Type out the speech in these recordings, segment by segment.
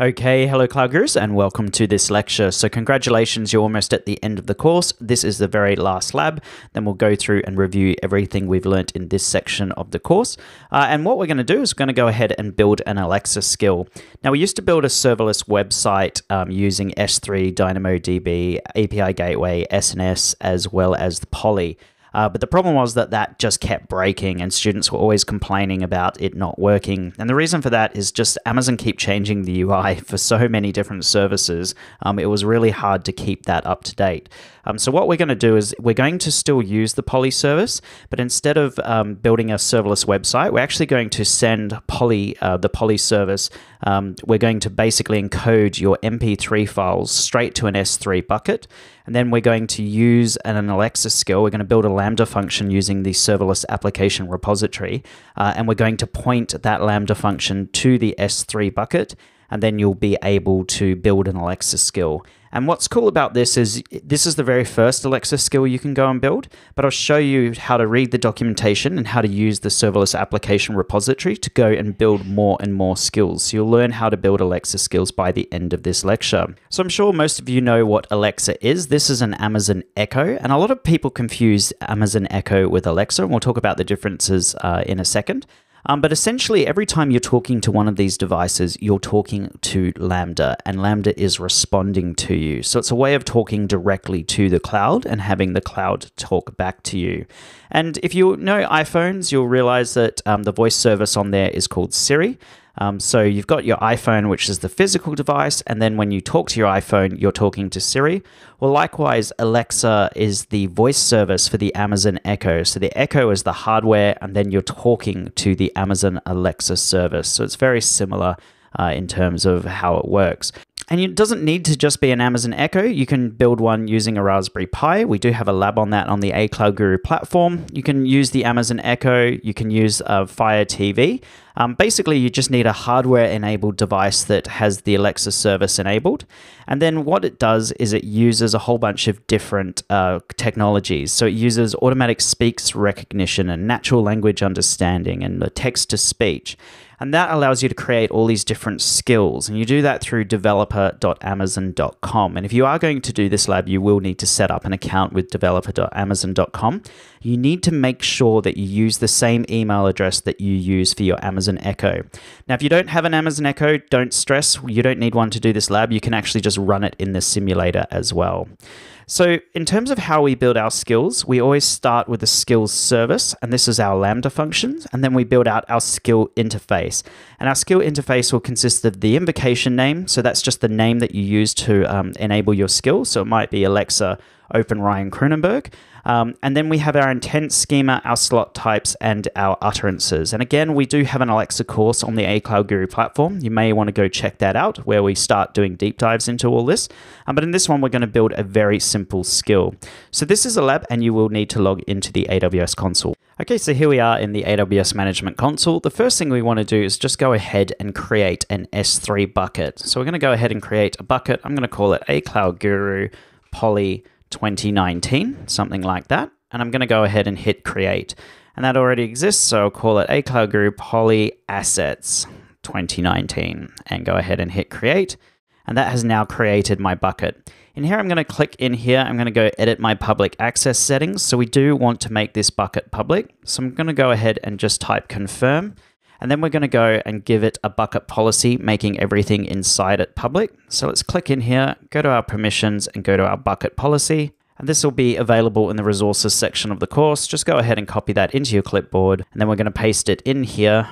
Okay, hello Cloud Gurus, and welcome to this lecture. So, congratulations, you're almost at the end of the course. This is the very last lab. Then we'll go through and review everything we've learnt in this section of the course. Uh, and what we're going to do is we're going to go ahead and build an Alexa skill. Now, we used to build a serverless website um, using S3, DynamoDB, API Gateway, SNS, as well as the Polly. Uh, but the problem was that that just kept breaking, and students were always complaining about it not working. And the reason for that is just Amazon keep changing the UI for so many different services. Um, it was really hard to keep that up to date. Um, so what we're going to do is we're going to still use the Polly service, but instead of um, building a serverless website, we're actually going to send Polly, uh, the Polly service. Um, we're going to basically encode your MP3 files straight to an S3 bucket, and then we're going to use an Alexa skill. We're going to build a Lambda function using the serverless application repository, uh, and we're going to point that Lambda function to the S3 bucket and then you'll be able to build an Alexa skill. And what's cool about this is this is the very first Alexa skill you can go and build, but I'll show you how to read the documentation and how to use the serverless application repository to go and build more and more skills. So you'll learn how to build Alexa skills by the end of this lecture. So I'm sure most of you know what Alexa is. This is an Amazon Echo, and a lot of people confuse Amazon Echo with Alexa, and we'll talk about the differences uh, in a second. Um, but essentially, every time you're talking to one of these devices, you're talking to Lambda, and Lambda is responding to you. So it's a way of talking directly to the cloud and having the cloud talk back to you. And if you know iPhones, you'll realize that um, the voice service on there is called Siri. Um, so you've got your iPhone, which is the physical device, and then when you talk to your iPhone, you're talking to Siri. Well, likewise, Alexa is the voice service for the Amazon Echo. So the Echo is the hardware, and then you're talking to the Amazon Alexa service. So it's very similar uh, in terms of how it works. And it doesn't need to just be an Amazon Echo. You can build one using a Raspberry Pi. We do have a lab on that on the A Cloud Guru platform. You can use the Amazon Echo. You can use a Fire TV. Um, basically, you just need a hardware enabled device that has the Alexa service enabled. And then what it does is it uses a whole bunch of different uh, technologies. So it uses automatic speech recognition and natural language understanding and the text to speech. And that allows you to create all these different skills. And you do that through developer.amazon.com. And if you are going to do this lab, you will need to set up an account with developer.amazon.com. You need to make sure that you use the same email address that you use for your Amazon Echo. Now, if you don't have an Amazon Echo, don't stress. You don't need one to do this lab. You can actually just run it in the simulator as well. So, in terms of how we build our skills, we always start with the skills service, and this is our Lambda functions, and then we build out our skill interface. And our skill interface will consist of the invocation name, so that's just the name that you use to um, enable your skill. So, it might be Alexa Open Ryan Kroonenberg. Um, and then we have our intent schema, our slot types, and our utterances. And again, we do have an Alexa course on the A Cloud Guru platform. You may want to go check that out where we start doing deep dives into all this. Um, but in this one, we're going to build a very simple skill. So this is a lab, and you will need to log into the AWS console. Okay, so here we are in the AWS Management Console. The first thing we want to do is just go ahead and create an S3 bucket. So we're going to go ahead and create a bucket. I'm going to call it A Cloud Guru Polly 2019, something like that. And I'm going to go ahead and hit create. And that already exists, so I'll call it A Cloud Guru Polly Assets 2019 and go ahead and hit create. And that has now created my bucket. In here, I'm going to click in here. I'm going to go edit my public access settings. So we do want to make this bucket public. So I'm going to go ahead and just type confirm. And then we're going to go and give it a bucket policy, making everything inside it public. So let's click in here, go to our permissions and go to our bucket policy. And this will be available in the resources section of the course. Just go ahead and copy that into your clipboard. And then we're going to paste it in here.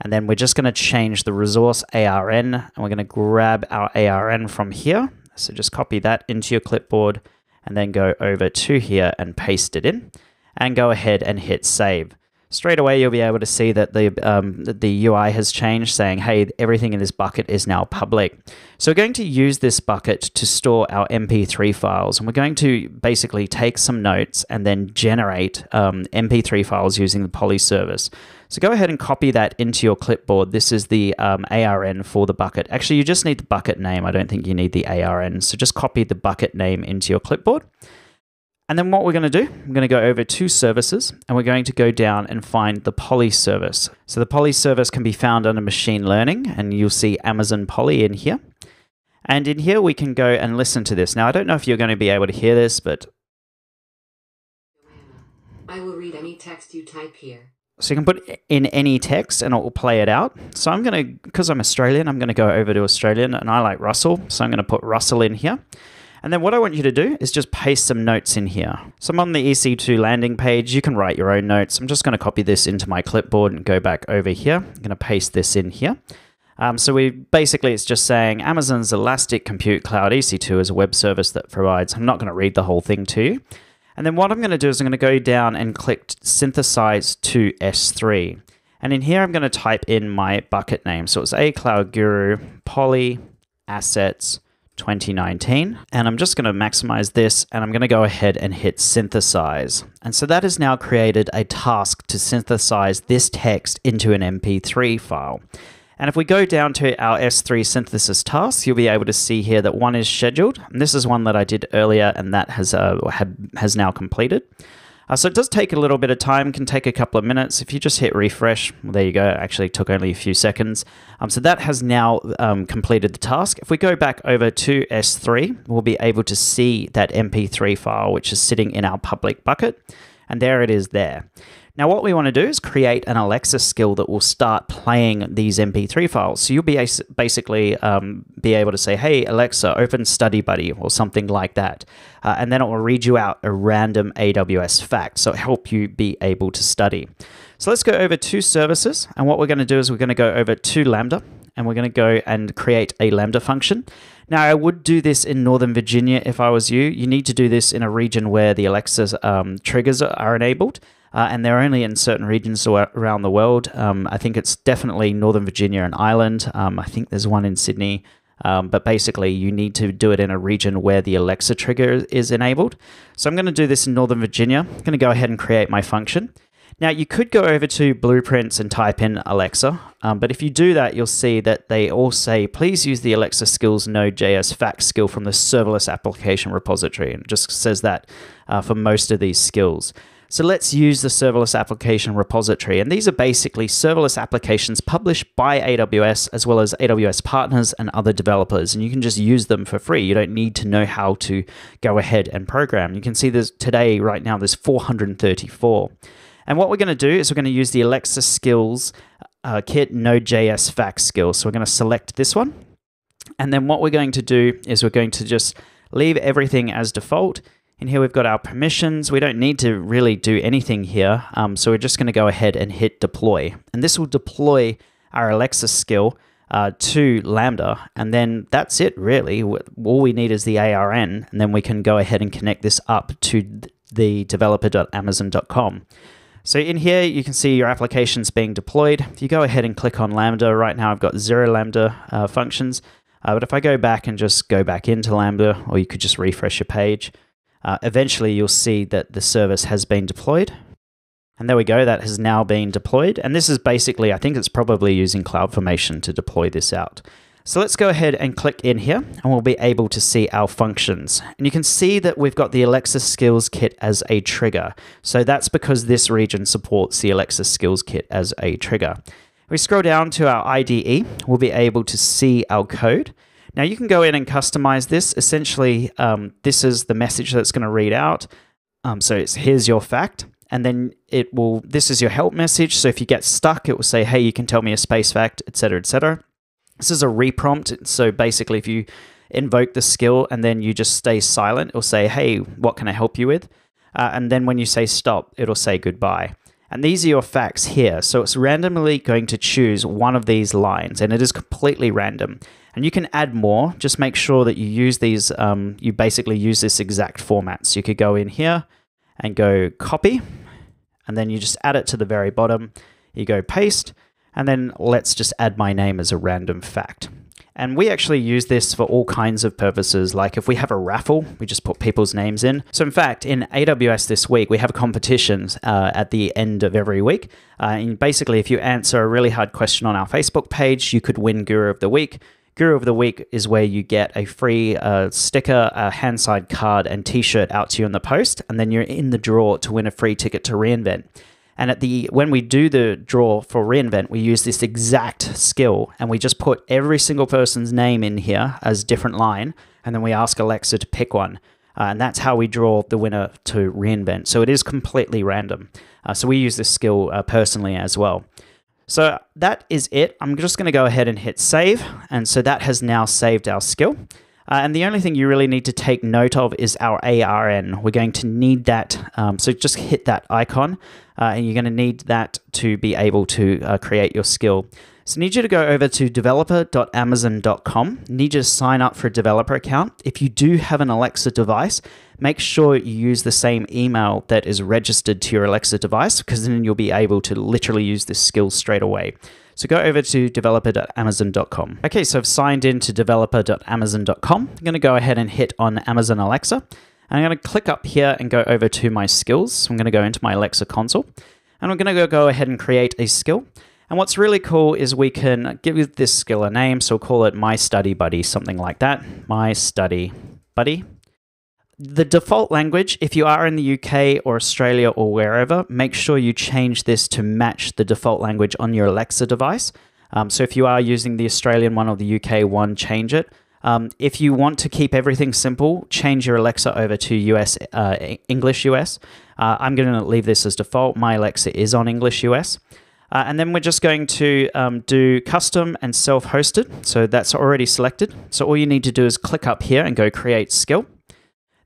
And then we're just going to change the resource ARN. And we're going to grab our ARN from here. So just copy that into your clipboard and then go over to here and paste it in. And go ahead and hit save straight away you'll be able to see that the um, the UI has changed, saying, "Hey, everything in this bucket is now public." So we're going to use this bucket to store our MP3 files, and we're going to basically take some notes and then generate um, MP3 files using the Polly service. So go ahead and copy that into your clipboard. This is the um, ARN for the bucket. Actually, you just need the bucket name. I don't think you need the ARN. So just copy the bucket name into your clipboard. And then what we're going to do, I'm going to go over to services and we're going to go down and find the Polly service. So the Polly service can be found under machine learning and you'll see Amazon Polly in here. And in here we can go and listen to this. Now I don't know if you're going to be able to hear this, but I will read any text you type here. so you can put in any text and it will play it out. So I'm going to, because I'm Australian, I'm going to go over to Australian and I like Russell. So I'm going to put Russell in here. And then what I want you to do is just paste some notes in here. So I'm on the EC2 landing page. You can write your own notes. I'm just going to copy this into my clipboard and go back over here. I'm going to paste this in here. Um, so we basically it's just saying Amazon's Elastic Compute Cloud EC2 is a web service that provides. I'm not going to read the whole thing to you. And then what I'm going to do is I'm going to go down and click synthesize to S3. And in here I'm going to type in my bucket name. So it's a Cloud Guru Polly Assets 2019. And I'm just going to maximize this and I'm going to go ahead and hit synthesize. And so that has now created a task to synthesize this text into an MP3 file. And if we go down to our S3 synthesis tasks, you'll be able to see here that one is scheduled. And this is one that I did earlier and that has, uh, had, has now completed. Uh, so it does take a little bit of time, can take a couple of minutes. If you just hit refresh, well, there you go, it actually took only a few seconds. Um, so that has now um, completed the task. If we go back over to S3, we'll be able to see that MP3 file, which is sitting in our public bucket. And there it is there. Now, what we want to do is create an Alexa skill that will start playing these MP3 files. So you'll be basically um, be able to say, "Hey Alexa, open Study Buddy" or something like that, uh, and then it will read you out a random AWS fact. So help you be able to study. So let's go over to services, and what we're going to do is we're going to go over to Lambda, and we're going to go and create a Lambda function. Now, I would do this in Northern Virginia if I was you. You need to do this in a region where the Alexa um, triggers are enabled uh, and they're only in certain regions around the world. Um, I think it's definitely Northern Virginia and Ireland. Um, I think there's one in Sydney. Um, but basically, you need to do it in a region where the Alexa trigger is enabled. So I'm going to do this in Northern Virginia. I'm going to go ahead and create my function. Now, you could go over to Blueprints and type in Alexa, um, but if you do that, you'll see that they all say, please use the Alexa Skills Node.js fact skill from the serverless application repository. And it just says that uh, for most of these skills. So let's use the serverless application repository. And these are basically serverless applications published by AWS as well as AWS partners and other developers. And you can just use them for free. You don't need to know how to go ahead and program. You can see there's today, right now, there's 434. And what we're going to do is we're going to use the Alexa Skills uh, Kit Node.js Fact Skill. So we're going to select this one. And then what we're going to do is we're going to just leave everything as default and here we've got our permissions. We don't need to really do anything here. Um, so we're just going to go ahead and hit deploy. And this will deploy our Alexa skill uh, to Lambda. And then that's it, really. All we need is the ARN. And then we can go ahead and connect this up to the developer.amazon.com. So in here, you can see your applications being deployed. If you go ahead and click on Lambda, right now I've got zero Lambda uh, functions. Uh, but if I go back and just go back into Lambda, or you could just refresh your page, uh, eventually you'll see that the service has been deployed. And there we go, that has now been deployed. And this is basically, I think it's probably using CloudFormation to deploy this out. So let's go ahead and click in here and we'll be able to see our functions. And you can see that we've got the Alexa Skills Kit as a trigger. So that's because this region supports the Alexa Skills Kit as a trigger. If we scroll down to our IDE, we'll be able to see our code. Now you can go in and customize this. Essentially, um, this is the message that's going to read out. Um, so it's here's your fact, and then it will. This is your help message. So if you get stuck, it will say, "Hey, you can tell me a space fact, etc., etc." This is a reprompt. So basically, if you invoke the skill and then you just stay silent, it'll say, "Hey, what can I help you with?" Uh, and then when you say stop, it'll say goodbye. And these are your facts here. So it's randomly going to choose one of these lines, and it is completely random. And you can add more. Just make sure that you use these, um, you basically use this exact format. So you could go in here and go copy, and then you just add it to the very bottom. You go paste, and then let's just add my name as a random fact. And we actually use this for all kinds of purposes. Like if we have a raffle, we just put people's names in. So, in fact, in AWS this week, we have competitions uh, at the end of every week. Uh, and basically, if you answer a really hard question on our Facebook page, you could win Guru of the Week. Guru of the Week is where you get a free uh, sticker, a hand side card, and t shirt out to you in the post, and then you're in the draw to win a free ticket to reInvent. And at the when we do the draw for reInvent, we use this exact skill and we just put every single person's name in here as different line, and then we ask Alexa to pick one. Uh, and that's how we draw the winner to reInvent. So it is completely random. Uh, so we use this skill uh, personally as well. So that is it. I'm just going to go ahead and hit save. And so that has now saved our skill. Uh, and the only thing you really need to take note of is our ARN. We're going to need that. Um, so just hit that icon uh, and you're going to need that to be able to uh, create your skill. So I need you to go over to developer.amazon.com. Need you to sign up for a developer account. If you do have an Alexa device, make sure you use the same email that is registered to your Alexa device because then you'll be able to literally use this skill straight away. So go over to developer.amazon.com. Okay, so I've signed in to developer.amazon.com. I'm going to go ahead and hit on Amazon Alexa. And I'm going to click up here and go over to my skills. So I'm going to go into my Alexa console. And I'm going to go ahead and create a skill. And what's really cool is we can give this skill a name. So we'll call it My Study Buddy, something like that. My Study Buddy. The default language, if you are in the UK or Australia or wherever, make sure you change this to match the default language on your Alexa device. Um, so if you are using the Australian one or the UK one, change it. Um, if you want to keep everything simple, change your Alexa over to US uh, English US. Uh, I'm going to leave this as default. My Alexa is on English US. Uh, and then we're just going to um, do custom and self-hosted. So that's already selected. So all you need to do is click up here and go create skill.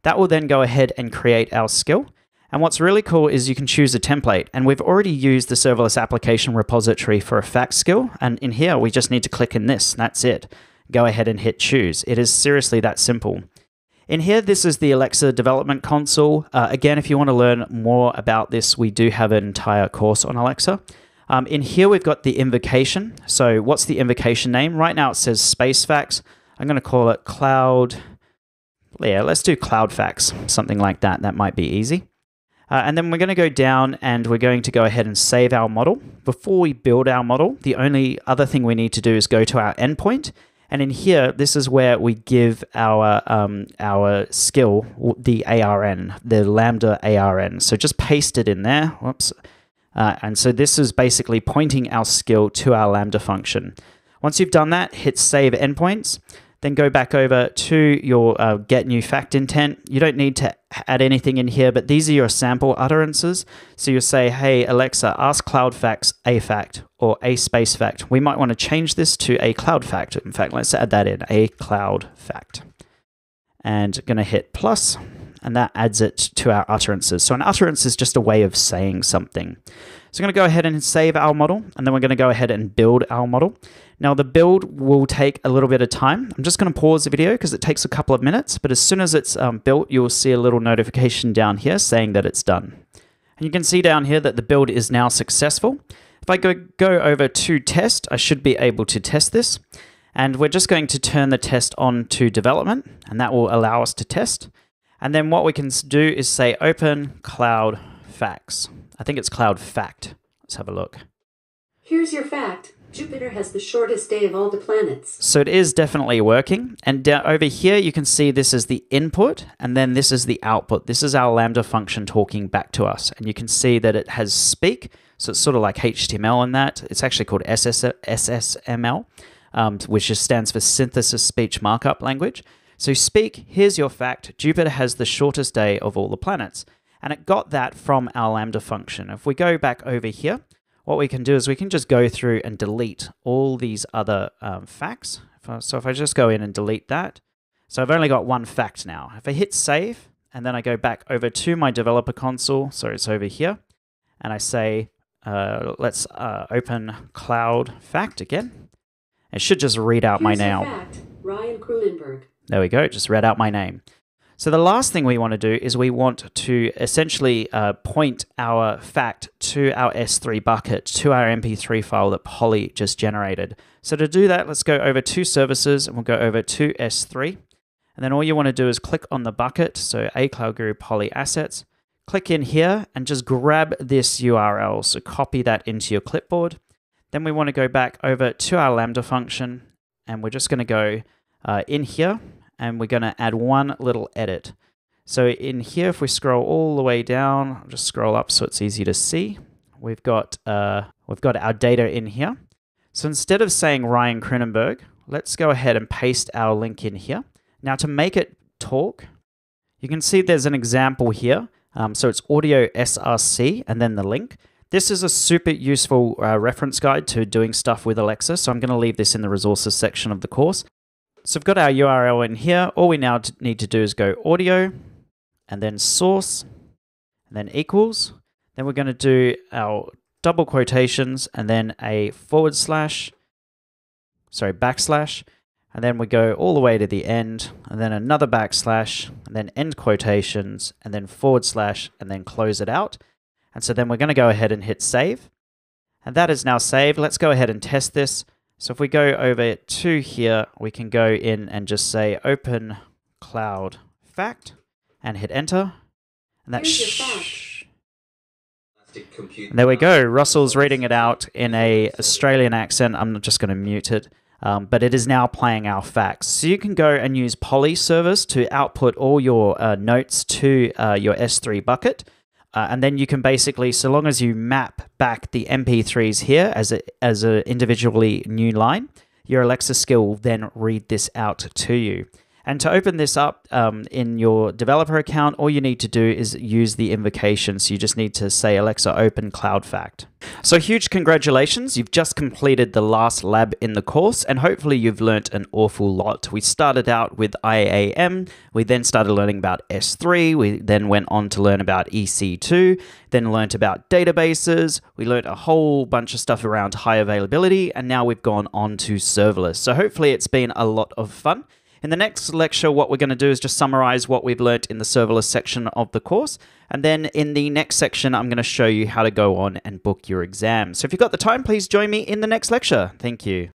That will then go ahead and create our skill. And what's really cool is you can choose a template. And we've already used the serverless application repository for a fact skill. And in here, we just need to click in this. That's it. Go ahead and hit choose. It is seriously that simple. In here, this is the Alexa development console. Uh, again, if you want to learn more about this, we do have an entire course on Alexa. Um, in here, we've got the invocation. So what's the invocation name? Right now it says Space SpaceFacts. I'm going to call it Cloud. Yeah, let's do Cloud Facts, something like that. That might be easy. Uh, and then we're going to go down and we're going to go ahead and save our model. Before we build our model, the only other thing we need to do is go to our endpoint. And in here, this is where we give our um, our skill the ARN, the Lambda ARN. So just paste it in there. Whoops. Uh, and so this is basically pointing our skill to our Lambda function. Once you've done that, hit save endpoints, then go back over to your uh, get new fact intent. You don't need to add anything in here, but these are your sample utterances. So you say, hey, Alexa, ask cloud facts a fact or a space fact. We might want to change this to a cloud fact. In fact, let's add that in, a cloud fact. And going to hit plus and that adds it to our utterances. So an utterance is just a way of saying something. So I'm going to go ahead and save our model, and then we're going to go ahead and build our model. Now the build will take a little bit of time. I'm just going to pause the video because it takes a couple of minutes, but as soon as it's um, built, you'll see a little notification down here saying that it's done. And you can see down here that the build is now successful. If I go, go over to test, I should be able to test this. And we're just going to turn the test on to development, and that will allow us to test. And then what we can do is say open cloud facts. I think it's cloud fact. Let's have a look. Here's your fact. Jupiter has the shortest day of all the planets. So it is definitely working. And over here, you can see this is the input, and then this is the output. This is our Lambda function talking back to us. And you can see that it has speak. So it's sort of like HTML in that. It's actually called SS, SSML, um, which just stands for Synthesis Speech Markup Language. So speak, here's your fact, Jupiter has the shortest day of all the planets. And it got that from our lambda function. If we go back over here, what we can do is we can just go through and delete all these other um, facts. So if I just go in and delete that, so I've only got one fact now. If I hit save, and then I go back over to my developer console, so it's over here, and I say, uh, let's uh, open cloud fact again. It should just read out Here's my name. Fact. Ryan Kroonenberg. There we go, just read out my name. So the last thing we want to do is we want to essentially uh, point our fact to our S3 bucket, to our MP3 file that Polly just generated. So to do that, let's go over to services and we'll go over to S3. And then all you want to do is click on the bucket, so A Cloud Guru Polly Assets. Click in here and just grab this URL. So copy that into your clipboard. Then we want to go back over to our Lambda function and we're just going to go uh, in here and we're going to add one little edit. So in here, if we scroll all the way down, I'll just scroll up so it's easy to see. We've got uh, we've got our data in here. So instead of saying Ryan Kroonenberg, let's go ahead and paste our link in here. Now to make it talk, you can see there's an example here. Um, so it's audio SRC and then the link. This is a super useful uh, reference guide to doing stuff with Alexa, so I'm going to leave this in the resources section of the course. So we've got our URL in here. All we now need to do is go audio and then source and then equals. Then we're going to do our double quotations and then a forward slash, sorry, backslash. And then we go all the way to the end and then another backslash and then end quotations and then forward slash and then close it out. And so then we're going to go ahead and hit save. And that is now saved. Let's go ahead and test this. So if we go over to here, we can go in and just say open cloud fact and hit enter. And that Here's and there we go. Russell's reading it out in a Australian accent. I'm not just going to mute it. Um, but it is now playing our facts. So you can go and use Polly service to output all your uh, notes to uh, your S3 bucket. Uh, and then you can basically, so long as you map back the MP3s here as a as a individually new line, your Alexa skill will then read this out to you. And to open this up um, in your developer account, all you need to do is use the invocation. So you just need to say Alexa open Cloud Fact. So huge congratulations. You've just completed the last lab in the course and hopefully you've learnt an awful lot. We started out with IAM. We then started learning about S3. We then went on to learn about EC2, then learnt about databases. We learnt a whole bunch of stuff around high availability and now we've gone on to serverless. So hopefully it's been a lot of fun. In the next lecture, what we're going to do is just summarize what we've learnt in the serverless section of the course. And then in the next section, I'm going to show you how to go on and book your exam. So if you've got the time, please join me in the next lecture. Thank you.